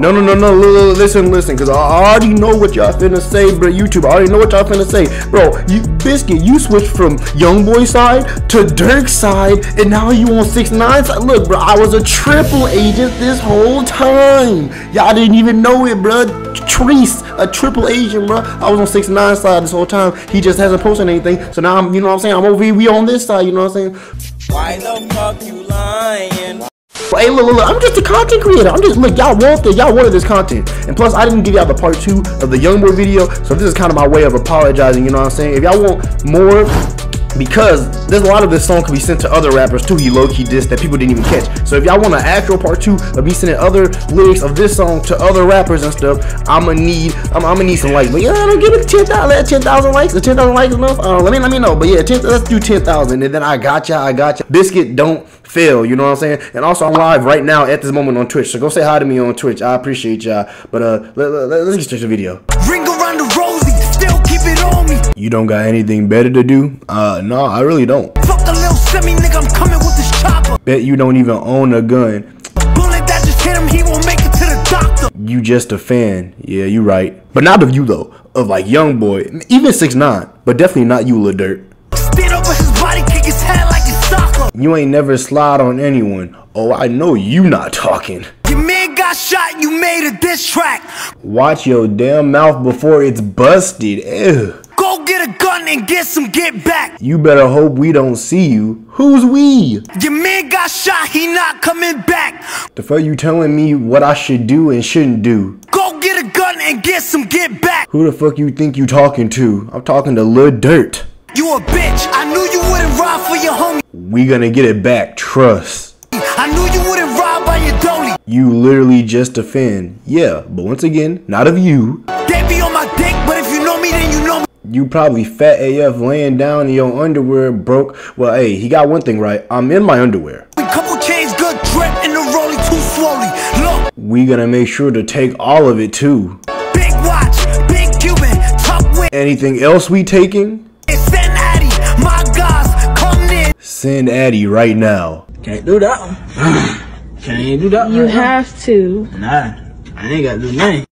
No, no, no, no, listen, listen, because I already know what y'all finna say, bro. YouTube, I already know what y'all finna say. Bro, you, Biscuit, you switched from Young Boy side to Durk side, and now you on 6 9 side. Look, bro, I was a triple agent this whole time. Y'all didn't even know it, bro. Treese, a triple agent, bro. I was on 6 9 side this whole time. He just hasn't posted anything. So now I'm, you know what I'm saying? I'm over here, we on this side, you know what I'm saying? Why the fuck you lying? Hey, look, look, look, I'm just a content creator. I'm just, look, y'all want this. Y'all wanted this content. And plus, I didn't give y'all the part two of the Youngboy video. So this is kind of my way of apologizing, you know what I'm saying? If y'all want more because there's a lot of this song can be sent to other rappers too. He low key dissed that people didn't even catch. So if y'all want an actual part two of me sending other lyrics of this song to other rappers and stuff, I'ma need I'm, I'm gonna need some likes. But yeah, I don't give it 10,000 10,000 likes. The 10,000 likes enough? Uh, let me let me know. But yeah, 10, let's do 10,000 and then I got ya. I got ya. Biscuit don't fail. You know what I'm saying? And also I'm live right now at this moment on Twitch. So go say hi to me on Twitch. I appreciate y'all. But uh, let, let, let's get straight to the video. Ring You don't got anything better to do? Uh, no, I really don't. Fuck a little semi nigga, I'm coming with this chopper. Bet you don't even own a gun. Bullet that just hit him, he won't make it to the doctor. You just a fan. Yeah, you right. But not of you though. Of like young boy, even six nine, but definitely not you, Lil Durk. Stand over his body, kick his head like it's soccer. You ain't never slide on anyone. Oh, I know you not talking. Your man got shot, you made a diss track. Watch your damn mouth before it's busted. Ew. Go get a gun and get some get back. You better hope we don't see you. Who's we? Your man got shot, he not coming back. The fuck you telling me what I should do and shouldn't do? Go get a gun and get some get back. Who the fuck you think you talking to? I'm talking to Lil Durk. You a bitch. I knew you wouldn't ride for your homie. We gonna get it back, trust. I knew you wouldn't ride by your dolly. You literally just a fan. Yeah, but once again, not of you. You know me. You probably fat AF laying down in your underwear broke. Well, hey, he got one thing right. I'm in my underwear. Couple chains, good drip, and the rolling too slowly. Look, We gonna make sure to take all of it too. big watch, big Cuban, top win. Anything else we taking? Send Addy, my guys, come in. Send Addy right now. Can't do that one. Can't do that. You right now. have to. Nah, I ain't got to do nothing.